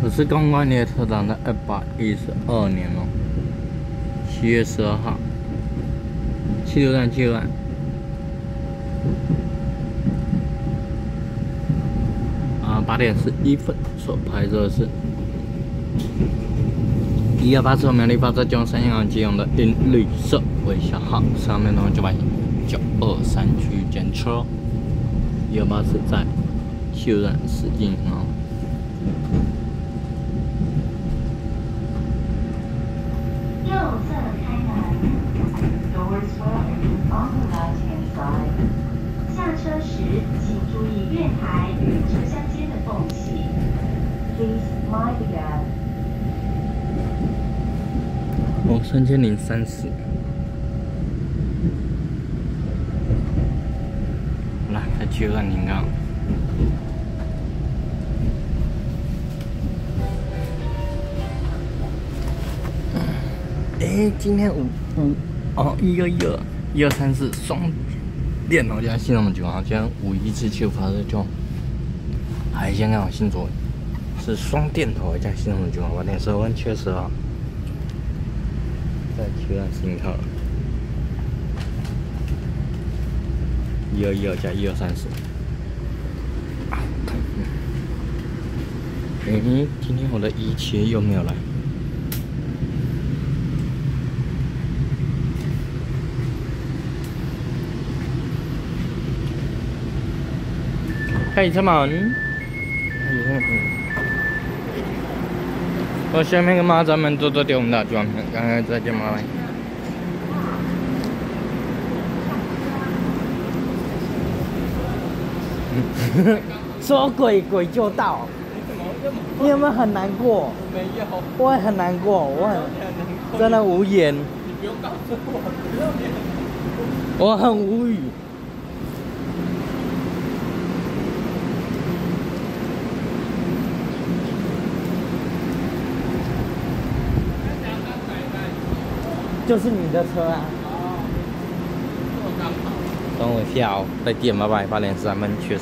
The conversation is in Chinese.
我是公关列车长的二百一十二年了，七月十二号，七六站七六站。啊，八点十一分所拍摄的是一二八次苗栗发车将三洋机用的银绿色微笑号，上面呢九百九二三区检车，一二八次在七六站驶进啊。哦，三千零三十。好了，再切换您刚。哎，今天五五哦，一二一二一二三四双电脑加系统九号，今天五一次去发射就，还先看我星座，是双电头加系统九号，八点十二分确实啊，再切换信号，一二一二加一二三四，啊，哎，今天我的一切又没有来。开车门。我下面个马咱们多多点我们的转片，刚刚在电马来。说鬼鬼就到。你有没有很难过？没有。我也很难过，我很真的无言。你不用告诉我，不要脸。我很无语。就是你的车啊！等我下哦，再见，拜拜，八点三分，确实。